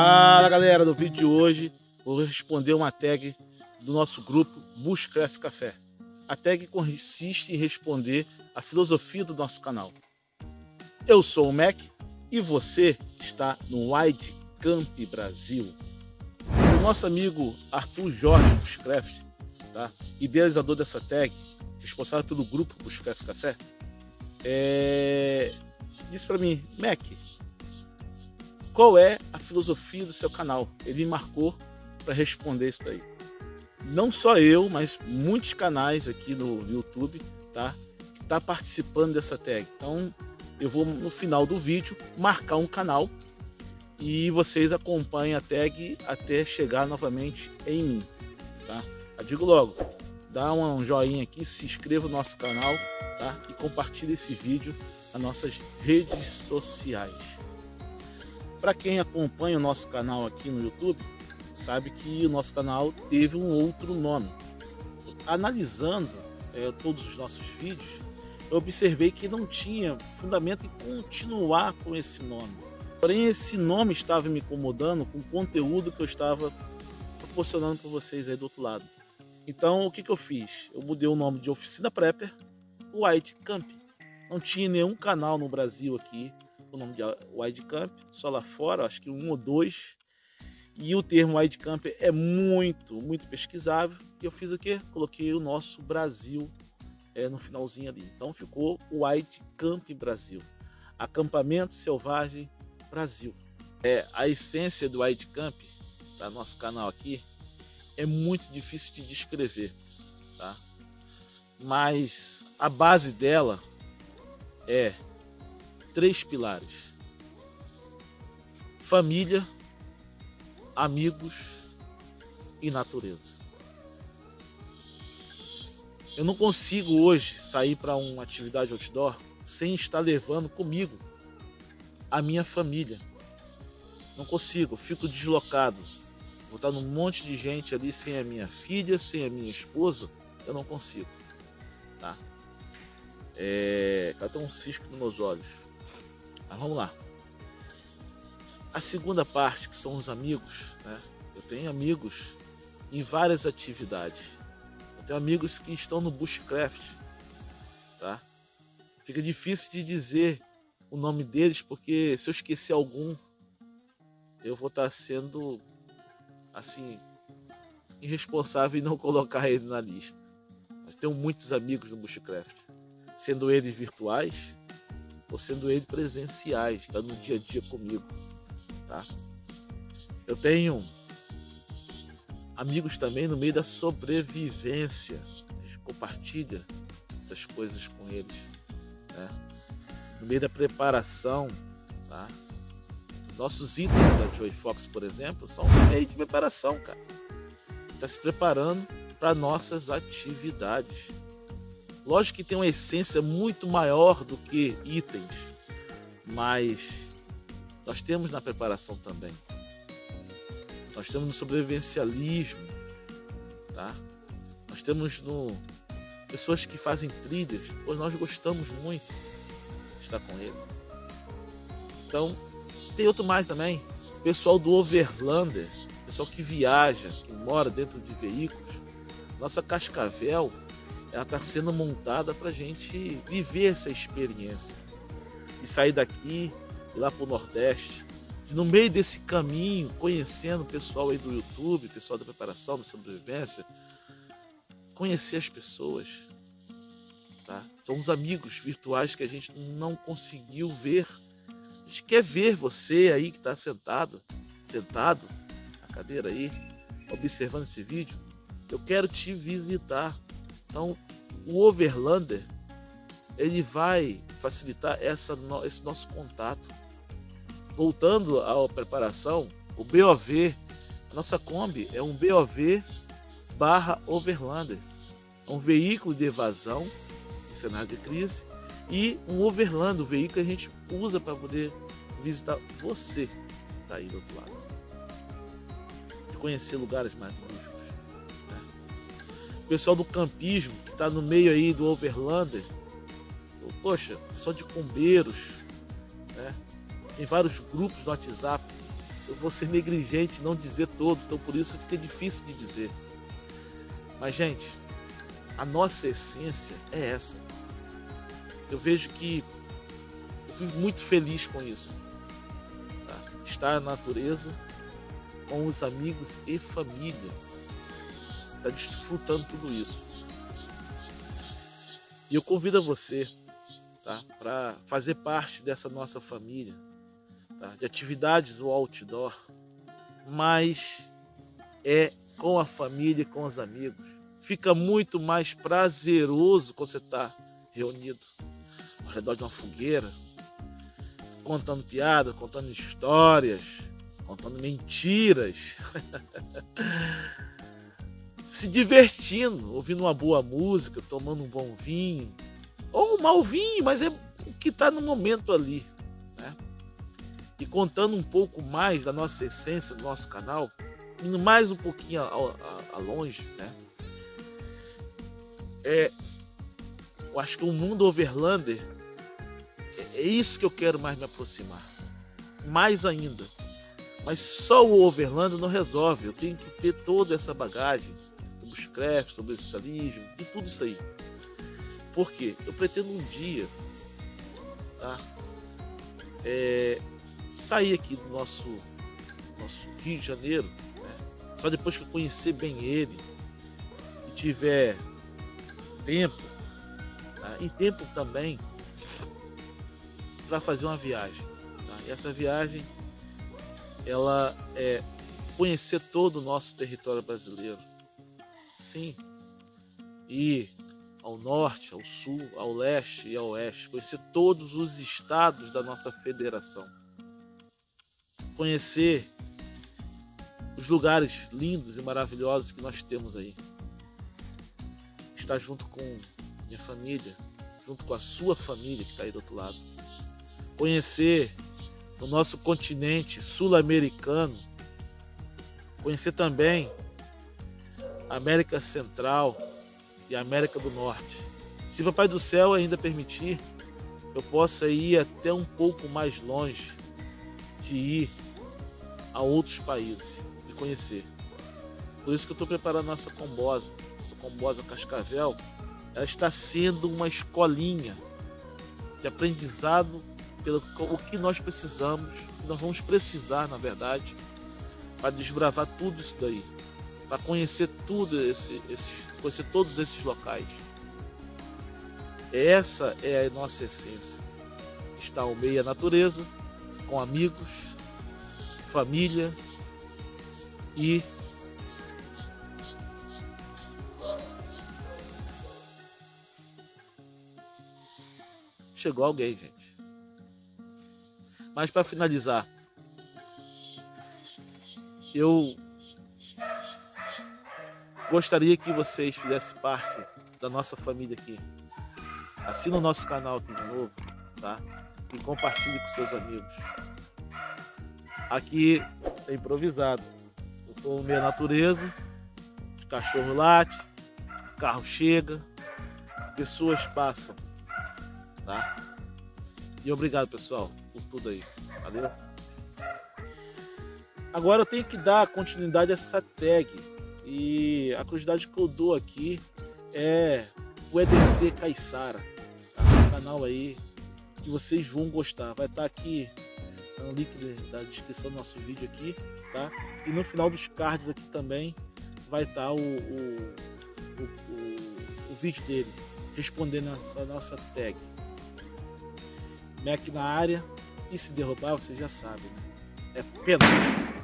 Fala galera, no vídeo de hoje vou responder uma tag do nosso grupo Bushcraft Café. A tag consiste em responder a filosofia do nosso canal. Eu sou o Mac e você está no Wide Camp Brasil. O nosso amigo Arthur Jorge Bushcraft, tá? idealizador dessa tag, responsável pelo grupo Bushcraft Café, é... disse para mim, Mac, qual é a filosofia do seu canal? Ele me marcou para responder isso daí. Não só eu, mas muitos canais aqui no YouTube, tá? Tá participando dessa tag. Então, eu vou no final do vídeo marcar um canal e vocês acompanhem a tag até chegar novamente em mim, tá? Eu digo logo, dá um joinha aqui, se inscreva no nosso canal, tá? E compartilhe esse vídeo nas nossas redes sociais. Para quem acompanha o nosso canal aqui no YouTube, sabe que o nosso canal teve um outro nome. Analisando é, todos os nossos vídeos, eu observei que não tinha fundamento em continuar com esse nome. Porém, esse nome estava me incomodando com o conteúdo que eu estava proporcionando para vocês aí do outro lado. Então, o que, que eu fiz? Eu mudei o nome de Oficina Prepper, White Camp. Não tinha nenhum canal no Brasil aqui o nome de Wide Camp, só lá fora, acho que um ou dois. E o termo Wide Camp é muito, muito pesquisável. E eu fiz o quê? Coloquei o nosso Brasil é, no finalzinho ali. Então ficou o Wide Camp Brasil. Acampamento Selvagem Brasil. É, a essência do Wide Camp, da nosso canal aqui, é muito difícil de descrever, tá? Mas a base dela é três pilares: família, amigos e natureza. Eu não consigo hoje sair para uma atividade outdoor sem estar levando comigo a minha família. Não consigo, fico deslocado. Vou estar num monte de gente ali sem a minha filha, sem a minha esposa, eu não consigo. Tá? É, até um cisco nos meus olhos. Mas vamos lá. A segunda parte, que são os amigos, né? Eu tenho amigos em várias atividades. Eu tenho amigos que estão no bushcraft, tá? Fica difícil de dizer o nome deles porque se eu esquecer algum, eu vou estar sendo assim irresponsável em não colocar ele na lista. Mas tenho muitos amigos no bushcraft, sendo eles virtuais ou sendo ele presenciais, está no dia a dia comigo, tá? Eu tenho amigos também no meio da sobrevivência, a gente compartilha essas coisas com eles, né? No meio da preparação, tá? Nossos itens da Joy Fox, por exemplo, são um meio de preparação, cara. Está se preparando para nossas atividades. Lógico que tem uma essência muito maior do que itens, mas nós temos na preparação também. Nós temos no sobrevivencialismo, tá? Nós temos no pessoas que fazem trilhas, pois nós gostamos muito de estar com ele. Então, tem outro mais também. Pessoal do Overlander, pessoal que viaja, que mora dentro de veículos. Nossa Cascavel ela está sendo montada para a gente viver essa experiência e sair daqui e lá para o Nordeste, no meio desse caminho, conhecendo o pessoal aí do YouTube, pessoal da preparação, da sobrevivência, conhecer as pessoas. Tá? São os amigos virtuais que a gente não conseguiu ver. A gente quer ver você aí que está sentado, sentado na cadeira aí, observando esse vídeo. Eu quero te visitar. Então, o Overlander ele vai facilitar essa, esse nosso contato. Voltando à preparação, o BOV, a nossa Kombi é um BOV barra Overlander. É um veículo de evasão em cenário de crise e um Overlander, o veículo que a gente usa para poder visitar você que está aí do outro lado. Conhecer lugares mais pessoal do campismo, que está no meio aí do Overlander, poxa, só de bombeiros, né? tem vários grupos no WhatsApp eu vou ser negligente não dizer todos, então por isso fica difícil de dizer. Mas, gente, a nossa essência é essa. Eu vejo que eu fico muito feliz com isso. Tá? Estar na natureza, com os amigos e família. Está desfrutando tudo isso. E eu convido a você tá? para fazer parte dessa nossa família, tá? de atividades do outdoor, mas é com a família e com os amigos. Fica muito mais prazeroso quando você está reunido ao redor de uma fogueira, contando piadas, contando histórias, contando mentiras, se divertindo, ouvindo uma boa música, tomando um bom vinho, ou um mau vinho, mas é o que está no momento ali. Né? E contando um pouco mais da nossa essência do nosso canal, indo mais um pouquinho a, a, a longe, né? É, eu acho que o mundo overlander é, é isso que eu quero mais me aproximar. Mais ainda. Mas só o overlander não resolve. Eu tenho que ter toda essa bagagem crafts, sobre socialismo e tudo isso aí. Por quê? Eu pretendo um dia tá? É, sair aqui do nosso, nosso Rio de Janeiro, né? só depois que eu conhecer bem ele e tiver tempo, tá? e tempo também para fazer uma viagem. Tá? E essa viagem ela é conhecer todo o nosso território brasileiro. Sim. E ao norte, ao sul, ao leste e ao oeste, conhecer todos os estados da nossa federação. Conhecer os lugares lindos e maravilhosos que nós temos aí. Estar junto com minha família, junto com a sua família que está aí do outro lado. Conhecer o nosso continente sul-americano. Conhecer também América Central, e América do Norte. Se Papai do Céu ainda permitir, eu possa ir até um pouco mais longe de ir a outros países e conhecer. Por isso que eu estou preparando nossa combosa, nossa combosa Cascavel. Ela está sendo uma escolinha de aprendizado pelo o que nós precisamos, que nós vamos precisar, na verdade, para desbravar tudo isso daí para conhecer tudo esse, esse, conhecer todos esses locais. Essa é a nossa essência. Estar ao meio da natureza, com amigos, família e chegou alguém, gente. Mas para finalizar, eu Gostaria que vocês fizessem parte da nossa família aqui. Assina o nosso canal aqui de novo, tá? E compartilhe com seus amigos. Aqui é improvisado. Eu estou no meio da natureza, cachorro late, carro chega, pessoas passam, tá? E obrigado, pessoal, por tudo aí. Valeu? Agora eu tenho que dar continuidade a essa tag e a curiosidade que eu dou aqui é o EDC Caissara, tá? um canal aí que vocês vão gostar. Vai estar tá aqui no link da descrição do nosso vídeo aqui, tá? E no final dos cards aqui também vai estar tá o, o, o, o, vídeo dele respondendo a nossa tag. Mac na área e se derrubar você já sabe, né? É pena.